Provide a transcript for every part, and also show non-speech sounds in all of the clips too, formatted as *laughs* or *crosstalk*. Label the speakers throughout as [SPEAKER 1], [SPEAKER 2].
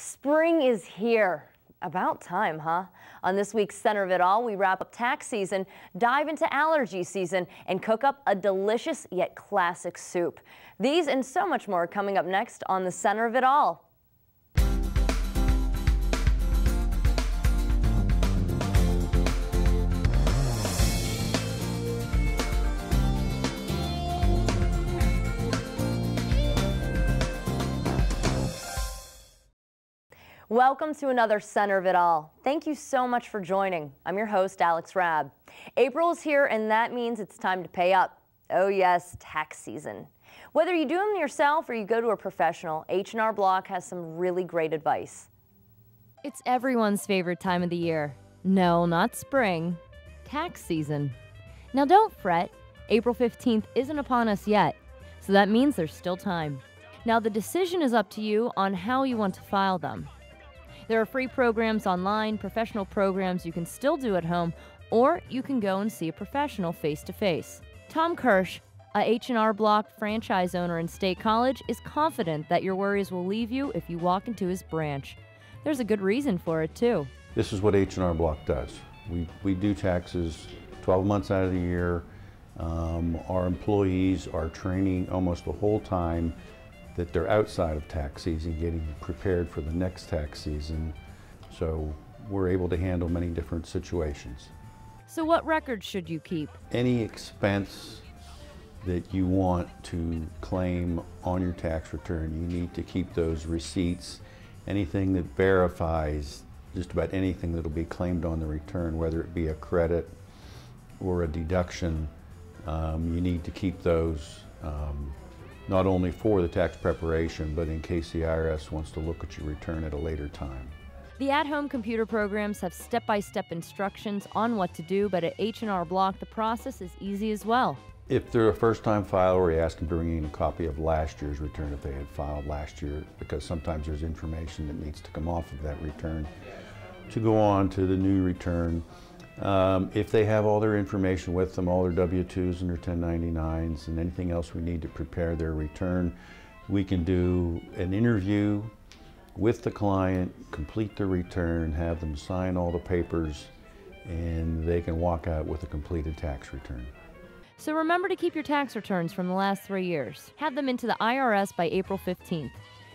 [SPEAKER 1] Spring is here. About time, huh? On this week's Centre of It All, we wrap up tax season, dive into allergy season, and cook up a delicious yet classic soup. These and so much more coming up next on the Centre of It All. Welcome to another Centre of It All. Thank you so much for joining. I'm your host, Alex Rabb. April is here, and that means it's time to pay up. Oh yes, tax season. Whether you do them yourself or you go to a professional, H&R Block has some really great advice.
[SPEAKER 2] It's everyone's favorite time of the year. No, not spring. Tax season. Now don't fret. April 15th isn't upon us yet, so that means there's still time. Now the decision is up to you on how you want to file them. There are free programs online, professional programs you can still do at home, or you can go and see a professional face to face. Tom Kirsch, a H&R Block franchise owner in State College, is confident that your worries will leave you if you walk into his branch. There's a good reason for it, too.
[SPEAKER 3] This is what H&R Block does. We, we do taxes 12 months out of the year. Um, our employees are training almost the whole time that they're outside of tax season, getting prepared for the next tax season. So we're able to handle many different situations.
[SPEAKER 2] So what records should you keep?
[SPEAKER 3] Any expense that you want to claim on your tax return, you need to keep those receipts. Anything that verifies just about anything that will be claimed on the return, whether it be a credit or a deduction, um, you need to keep those um, not only for the tax preparation, but in case the IRS wants to look at your return at a later time.
[SPEAKER 2] The at-home computer programs have step-by-step -step instructions on what to do, but at H&R Block, the process is easy as well.
[SPEAKER 3] If they're a first-time filer, we ask them to bring in a copy of last year's return if they had filed last year, because sometimes there's information that needs to come off of that return to go on to the new return. Um, if they have all their information with them, all their W-2s and their 1099s and anything else we need to prepare their return, we can do an interview with the client, complete the return, have them sign all the papers, and they can walk out with a completed tax return.
[SPEAKER 2] So remember to keep your tax returns from the last three years. Have them into the IRS by April 15th.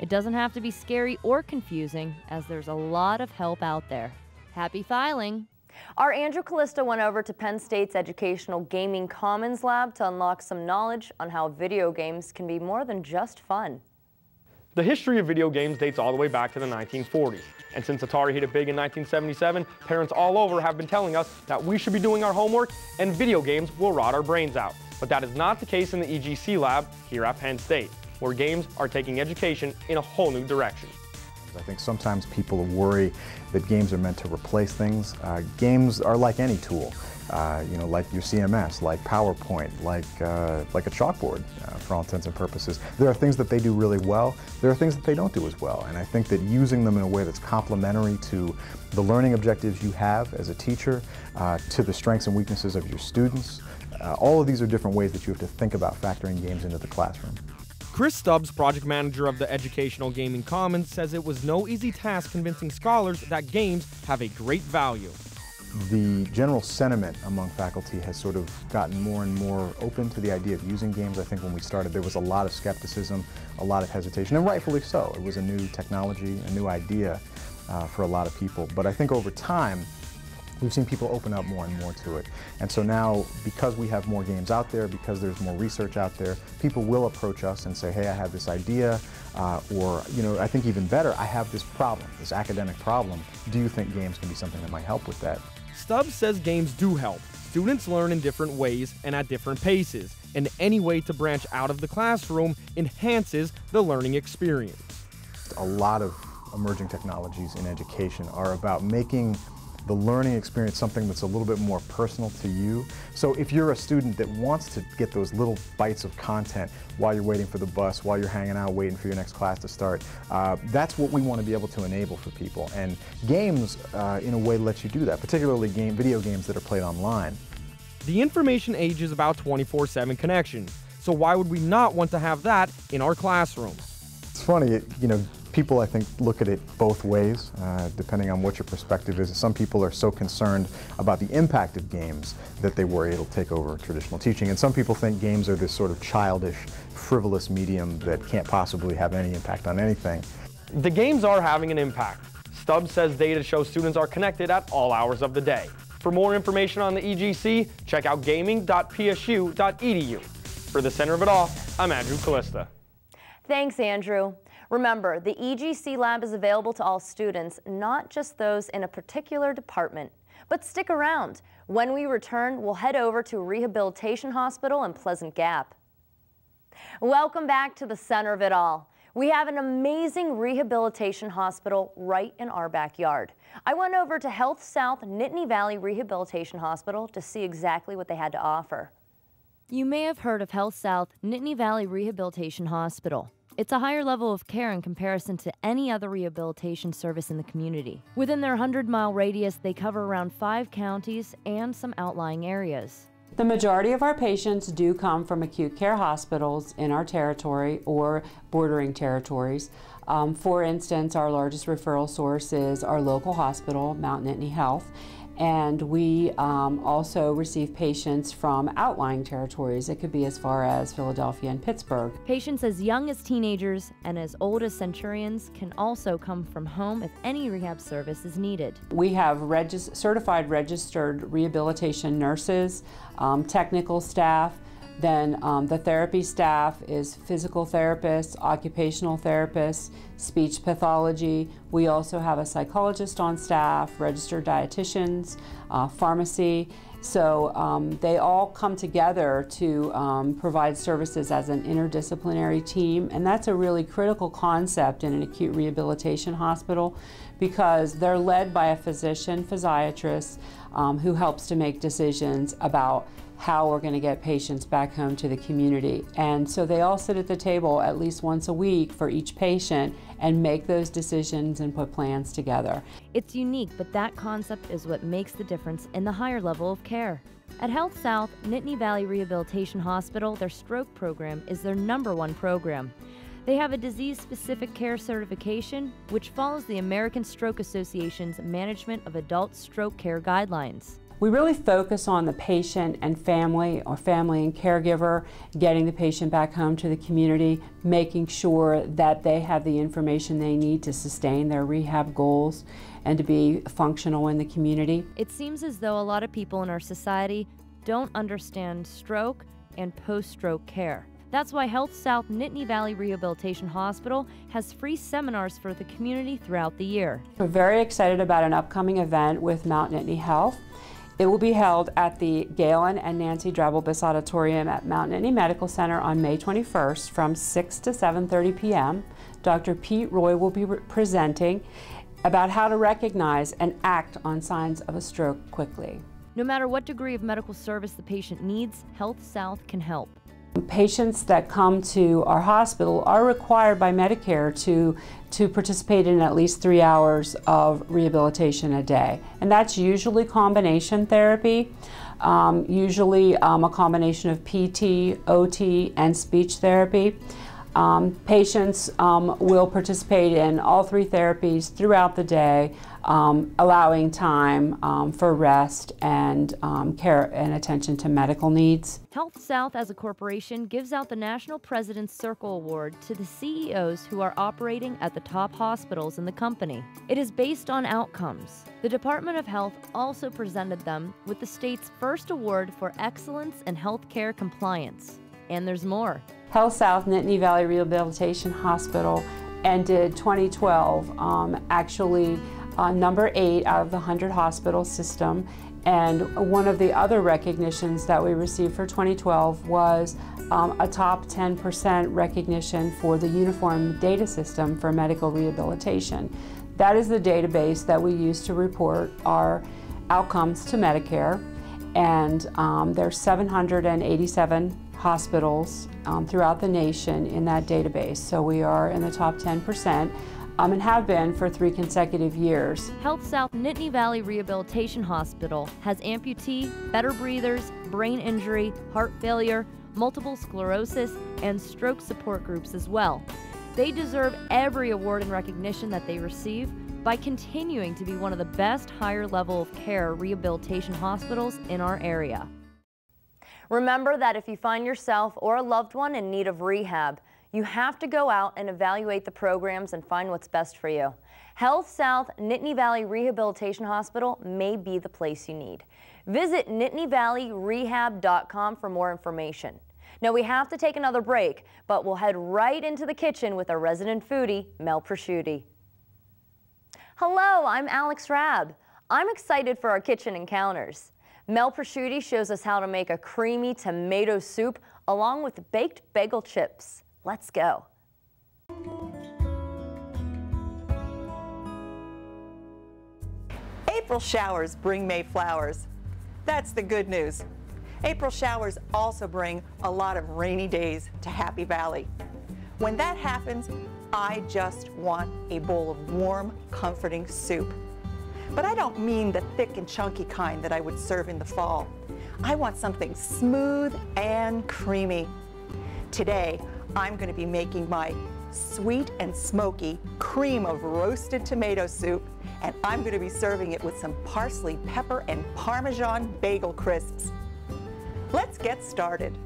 [SPEAKER 2] It doesn't have to be scary or confusing, as there's a lot of help out there. Happy filing!
[SPEAKER 1] Our Andrew Callisto went over to Penn State's Educational Gaming Commons Lab to unlock some knowledge on how video games can be more than just fun.
[SPEAKER 4] The history of video games dates all the way back to the 1940s. And since Atari hit it big in 1977, parents all over have been telling us that we should be doing our homework and video games will rot our brains out. But that is not the case in the EGC lab here at Penn State, where games are taking education in a whole new direction.
[SPEAKER 5] I think sometimes people worry that games are meant to replace things. Uh, games are like any tool, uh, you know, like your CMS, like PowerPoint, like, uh, like a chalkboard uh, for all intents and purposes. There are things that they do really well. There are things that they don't do as well. And I think that using them in a way that's complementary to the learning objectives you have as a teacher, uh, to the strengths and weaknesses of your students, uh, all of these are different ways that you have to think about factoring games into the classroom.
[SPEAKER 4] Chris Stubbs, project manager of the Educational Gaming Commons, says it was no easy task convincing scholars that games have a great value.
[SPEAKER 5] The general sentiment among faculty has sort of gotten more and more open to the idea of using games. I think when we started there was a lot of skepticism, a lot of hesitation, and rightfully so. It was a new technology, a new idea uh, for a lot of people. But I think over time, we've seen people open up more and more to it. And so now, because we have more games out there, because there's more research out there, people will approach us and say, hey, I have this idea, uh, or, you know, I think even better, I have this problem, this academic problem. Do you think games can be something that might help with that?
[SPEAKER 4] Stubbs says games do help. Students learn in different ways and at different paces, and any way to branch out of the classroom enhances the learning experience.
[SPEAKER 5] A lot of emerging technologies in education are about making the learning experience something that's a little bit more personal to you. So if you're a student that wants to get those little bites of content while you're waiting for the bus, while you're hanging out waiting for your next class to start, uh, that's what we want to be able to enable for people. And games, uh, in a way, let you do that, particularly game, video games that are played online.
[SPEAKER 4] The information age is about 24-7 connections, so why would we not want to have that in our classrooms?
[SPEAKER 5] It's funny, you know, people, I think, look at it both ways, uh, depending on what your perspective is. Some people are so concerned about the impact of games that they worry it'll take over traditional teaching. And some people think games are this sort of childish, frivolous medium that can't possibly have any impact on anything.
[SPEAKER 4] The games are having an impact. Stubbs says data shows students are connected at all hours of the day. For more information on the EGC, check out gaming.psu.edu. For the centre of it all, I'm Andrew Callista.
[SPEAKER 1] Thanks, Andrew. Remember, the EGC lab is available to all students, not just those in a particular department. But stick around. When we return, we'll head over to rehabilitation hospital in Pleasant Gap. Welcome back to the centre of it all. We have an amazing rehabilitation hospital right in our backyard. I went over to HealthSouth Nittany Valley Rehabilitation Hospital to see exactly what they had to offer.
[SPEAKER 2] You may have heard of HealthSouth Nittany Valley Rehabilitation Hospital. It's a higher level of care in comparison to any other rehabilitation service in the community. Within their 100 mile radius, they cover around five counties and some outlying areas.
[SPEAKER 6] The majority of our patients do come from acute care hospitals in our territory or bordering territories. Um, for instance, our largest referral source is our local hospital, Mount Nittany Health, and we um, also receive patients from outlying territories. It could be as far as Philadelphia and Pittsburgh.
[SPEAKER 2] Patients as young as teenagers and as old as centurions can also come from home if any rehab service is needed.
[SPEAKER 6] We have regis certified registered rehabilitation nurses, um, technical staff, then um, the therapy staff is physical therapists, occupational therapists, speech pathology. We also have a psychologist on staff, registered dietitians, uh, pharmacy. So um, they all come together to um, provide services as an interdisciplinary team, and that's a really critical concept in an acute rehabilitation hospital because they're led by a physician, physiatrist, um, who helps to make decisions about how we're going to get patients back home to the community. And so they all sit at the table at least once a week for each patient and make those decisions and put plans together.
[SPEAKER 2] It's unique, but that concept is what makes the difference in the higher level of care. At HealthSouth Nittany Valley Rehabilitation Hospital, their stroke program is their number one program. They have a disease specific care certification, which follows the American Stroke Association's Management of Adult Stroke Care Guidelines.
[SPEAKER 6] We really focus on the patient and family or family and caregiver, getting the patient back home to the community, making sure that they have the information they need to sustain their rehab goals and to be functional in the community.
[SPEAKER 2] It seems as though a lot of people in our society don't understand stroke and post stroke care. That's why HealthSouth Nittany Valley Rehabilitation Hospital has free seminars for the community throughout the year.
[SPEAKER 6] We're very excited about an upcoming event with Mount Nittany Health. It will be held at the Galen and Nancy Dreibelbis Auditorium at Mount Nittany Medical Center on May 21st from 6 to 7.30 p.m. Dr. Pete Roy will be presenting about how to recognize and act on signs of a stroke quickly.
[SPEAKER 2] No matter what degree of medical service the patient needs, HealthSouth can help.
[SPEAKER 6] Patients that come to our hospital are required by Medicare to, to participate in at least three hours of rehabilitation a day. And that's usually combination therapy, um, usually um, a combination of PT, OT, and speech therapy. Um, patients um, will participate in all three therapies throughout the day, um, allowing time um, for rest and um, care and attention to medical needs.
[SPEAKER 2] HealthSouth as a corporation gives out the National President's Circle Award to the CEOs who are operating at the top hospitals in the company. It is based on outcomes. The Department of Health also presented them with the state's first award for excellence in healthcare compliance. And there's more.
[SPEAKER 6] HealthSouth Nittany Valley Rehabilitation Hospital ended 2012 um, actually uh, number eight out of the 100 hospital system. And one of the other recognitions that we received for 2012 was um, a top 10% recognition for the Uniform Data System for Medical Rehabilitation. That is the database that we use to report our outcomes to Medicare. And um, there's 787 hospitals um, throughout the nation in that database. So we are in the top 10%. Um, and have been for three consecutive years.
[SPEAKER 2] HealthSouth Nittany Valley Rehabilitation Hospital has amputee, better breathers, brain injury, heart failure, multiple sclerosis, and stroke support groups as well. They deserve every award and recognition that they receive by continuing to be one of the best higher level of care rehabilitation hospitals in our area.
[SPEAKER 1] Remember that if you find yourself or a loved one in need of rehab, you have to go out and evaluate the programs and find what's best for you. HealthSouth Nittany Valley Rehabilitation Hospital may be the place you need. Visit nittanyvalleyrehab.com for more information. Now we have to take another break, but we'll head right into the kitchen with our resident foodie, Mel Preschutti. Hello, I'm Alex Rabb. I'm excited for our kitchen encounters. Mel Preschutti shows us how to make a creamy tomato soup along with baked bagel chips. Let's go.
[SPEAKER 7] April showers bring May flowers. That's the good news. April showers also bring a lot of rainy days to Happy Valley. When that happens, I just want a bowl of warm, comforting soup. But I don't mean the thick and chunky kind that I would serve in the fall. I want something smooth and creamy. Today, I'm going to be making my sweet and smoky cream of roasted tomato soup, and I'm going to be serving it with some parsley, pepper, and Parmesan bagel crisps. Let's get started.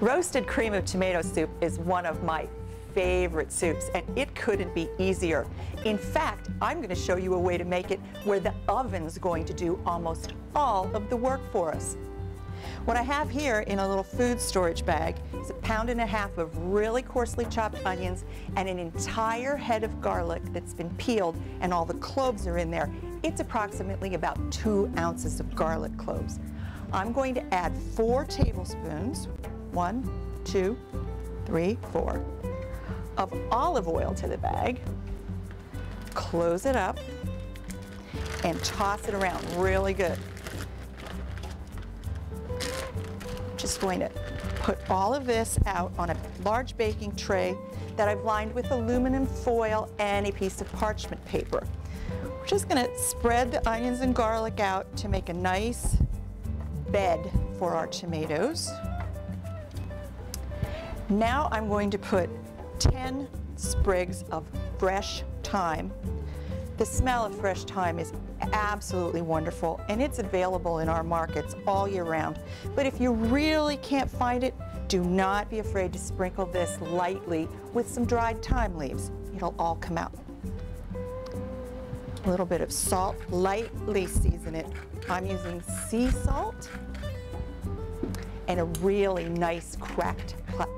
[SPEAKER 7] Roasted cream of tomato soup is one of my favorite soups, and it couldn't be easier. In fact, I'm going to show you a way to make it where the oven's going to do almost all of the work for us. What I have here in a little food storage bag is a pound and a half of really coarsely chopped onions and an entire head of garlic that's been peeled and all the cloves are in there. It's approximately about two ounces of garlic cloves. I'm going to add four tablespoons, one, two, three, four, of olive oil to the bag, close it up, and toss it around really good. Just going to put all of this out on a large baking tray that I've lined with aluminum foil and a piece of parchment paper. We're just going to spread the onions and garlic out to make a nice bed for our tomatoes. Now I'm going to put 10 sprigs of fresh thyme. The smell of fresh thyme is absolutely wonderful and it's available in our markets all year round. But if you really can't find it, do not be afraid to sprinkle this lightly with some dried thyme leaves. It'll all come out. A little bit of salt, lightly season it. I'm using sea salt and a really nice cracked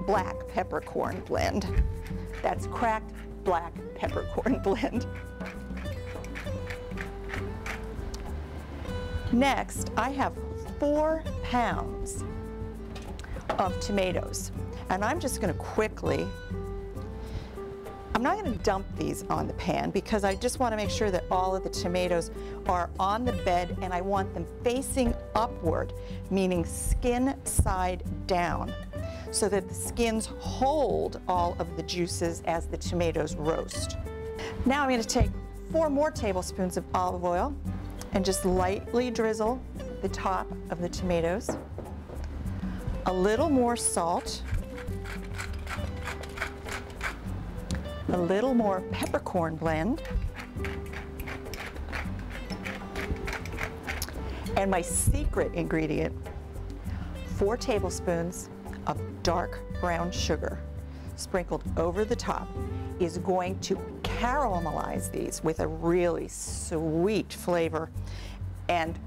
[SPEAKER 7] black peppercorn blend. That's cracked black peppercorn *laughs* blend. Next, I have four pounds of tomatoes. And I'm just gonna quickly, I'm not gonna dump these on the pan because I just wanna make sure that all of the tomatoes are on the bed and I want them facing upward, meaning skin side down so that the skins hold all of the juices as the tomatoes roast. Now I'm going to take four more tablespoons of olive oil and just lightly drizzle the top of the tomatoes. A little more salt. A little more peppercorn blend. And my secret ingredient, four tablespoons dark brown sugar sprinkled over the top is going to caramelize these with a really sweet flavor. And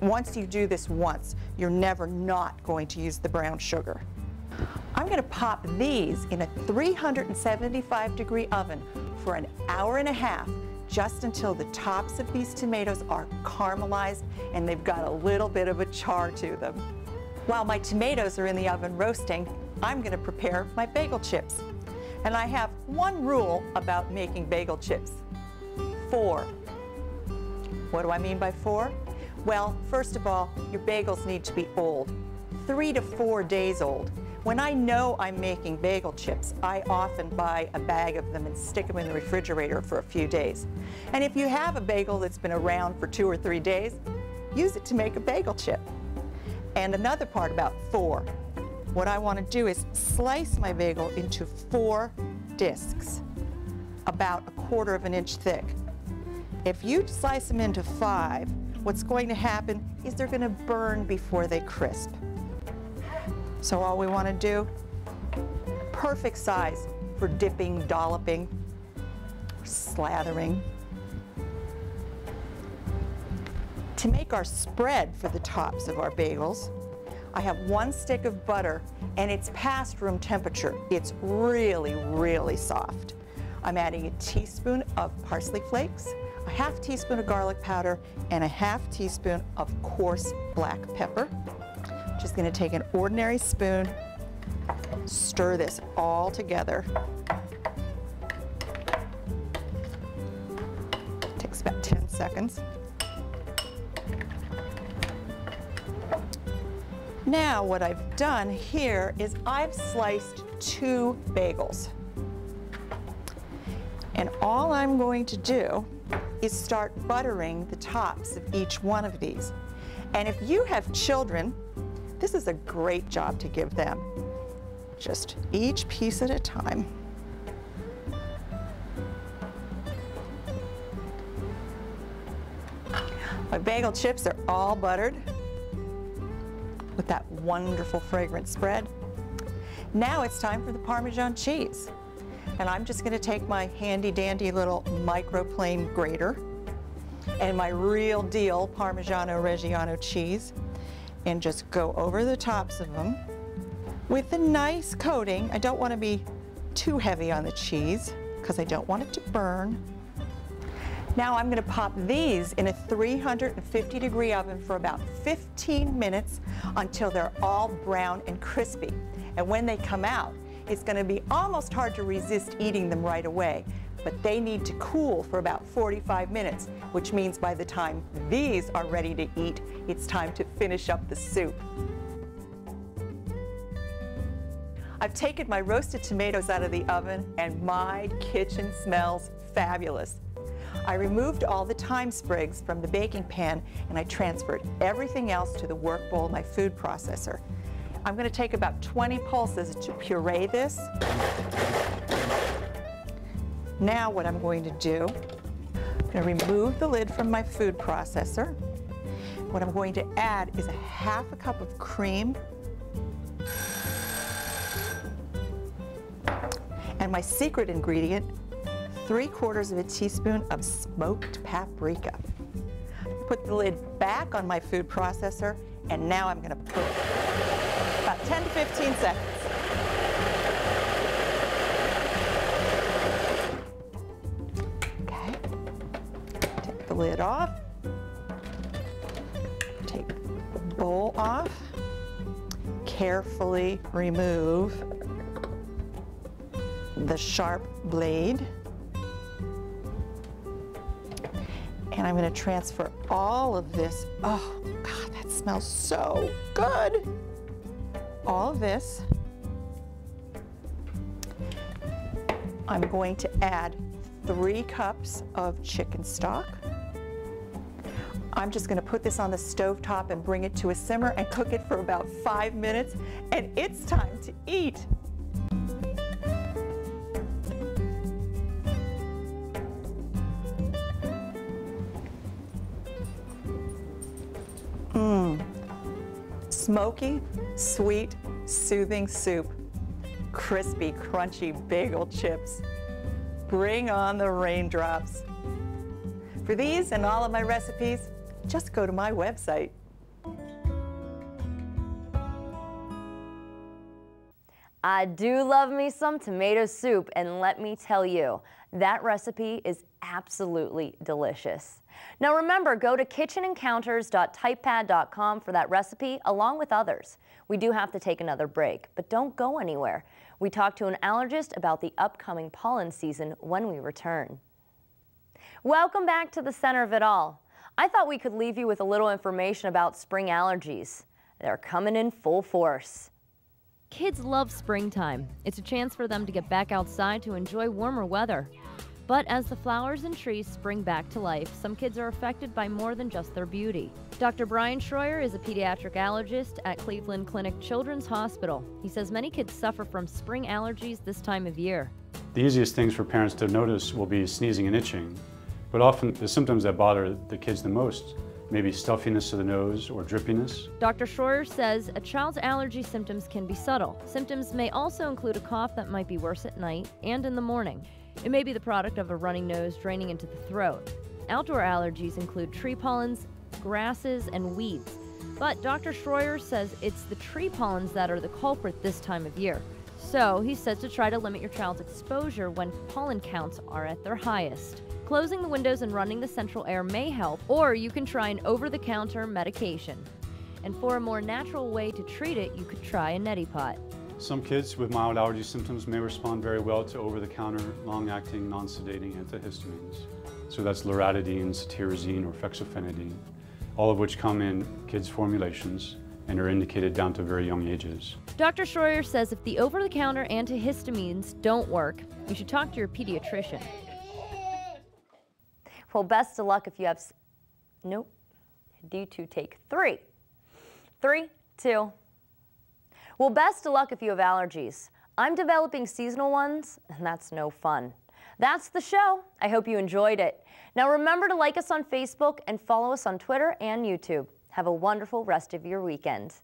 [SPEAKER 7] once you do this once, you're never not going to use the brown sugar. I'm going to pop these in a 375 degree oven for an hour and a half just until the tops of these tomatoes are caramelized and they've got a little bit of a char to them. While my tomatoes are in the oven roasting, I'm going to prepare my bagel chips. And I have one rule about making bagel chips. Four. What do I mean by four? Well, first of all, your bagels need to be old, three to four days old. When I know I'm making bagel chips, I often buy a bag of them and stick them in the refrigerator for a few days. And if you have a bagel that's been around for two or three days, use it to make a bagel chip. And another part about four. What I want to do is slice my bagel into four discs, about a quarter of an inch thick. If you slice them into five, what's going to happen is they're going to burn before they crisp. So all we want to do, perfect size for dipping, dolloping, slathering. To make our spread for the tops of our bagels, I have one stick of butter and it's past room temperature. It's really, really soft. I'm adding a teaspoon of parsley flakes, a half teaspoon of garlic powder, and a half teaspoon of coarse black pepper. Just gonna take an ordinary spoon, stir this all together. Takes about 10 seconds. Now what I've done here is I've sliced two bagels. And all I'm going to do is start buttering the tops of each one of these. And if you have children, this is a great job to give them. Just each piece at a time. My bagel chips are all buttered with that wonderful fragrant spread. Now it's time for the Parmesan cheese. And I'm just gonna take my handy dandy little microplane grater and my real deal Parmigiano Reggiano cheese and just go over the tops of them with a nice coating. I don't wanna be too heavy on the cheese because I don't want it to burn. Now I'm gonna pop these in a 350 degree oven for about 15 minutes until they're all brown and crispy. And when they come out, it's gonna be almost hard to resist eating them right away, but they need to cool for about 45 minutes, which means by the time these are ready to eat, it's time to finish up the soup. I've taken my roasted tomatoes out of the oven and my kitchen smells fabulous. I removed all the thyme sprigs from the baking pan and I transferred everything else to the work bowl, my food processor. I'm going to take about 20 pulses to puree this. Now what I'm going to do, I'm going to remove the lid from my food processor. What I'm going to add is a half a cup of cream and my secret ingredient three quarters of a teaspoon of smoked paprika. Put the lid back on my food processor, and now I'm gonna cook about 10 to 15 seconds. Okay, take the lid off. Take the bowl off. Carefully remove the sharp blade. And I'm gonna transfer all of this. Oh, God, that smells so good. All of this. I'm going to add three cups of chicken stock. I'm just gonna put this on the stove top and bring it to a simmer and cook it for about five minutes, and it's time to eat. Smoky, sweet, soothing soup. Crispy, crunchy bagel chips. Bring on the raindrops. For these and all of my recipes, just go to my website.
[SPEAKER 1] I do love me some tomato soup, and let me tell you, that recipe is absolutely delicious. Now remember, go to kitchenencounters.typepad.com for that recipe along with others. We do have to take another break, but don't go anywhere. We talk to an allergist about the upcoming pollen season when we return. Welcome back to the centre of it all. I thought we could leave you with a little information about spring allergies. They're coming in full force.
[SPEAKER 2] Kids love springtime. It's a chance for them to get back outside to enjoy warmer weather. But as the flowers and trees spring back to life, some kids are affected by more than just their beauty. Dr. Brian Schroer is a pediatric allergist at Cleveland Clinic Children's Hospital. He says many kids suffer from spring allergies this time of year.
[SPEAKER 8] The easiest things for parents to notice will be sneezing and itching, but often the symptoms that bother the kids the most maybe stuffiness of the nose or drippiness.
[SPEAKER 2] Dr. Schroer says a child's allergy symptoms can be subtle. Symptoms may also include a cough that might be worse at night and in the morning. It may be the product of a running nose draining into the throat. Outdoor allergies include tree pollens, grasses, and weeds. But Dr. Schroer says it's the tree pollens that are the culprit this time of year. So he says to try to limit your child's exposure when pollen counts are at their highest. Closing the windows and running the central air may help, or you can try an over the counter medication. And for a more natural way to treat it, you could try a neti pot.
[SPEAKER 8] Some kids with mild allergy symptoms may respond very well to over-the-counter, long-acting, non-sedating antihistamines. So that's loratadine, cetirizine, or fexofenadine, all of which come in kids' formulations and are indicated down to very young ages.
[SPEAKER 2] Dr. Schroer says if the over-the-counter antihistamines don't work, you should talk to your pediatrician.
[SPEAKER 1] Well, best of luck if you have, nope, due to take three. Three, two. Well, best of luck if you have allergies. I'm developing seasonal ones, and that's no fun. That's the show. I hope you enjoyed it. Now remember to like us on Facebook and follow us on Twitter and YouTube. Have a wonderful rest of your weekend.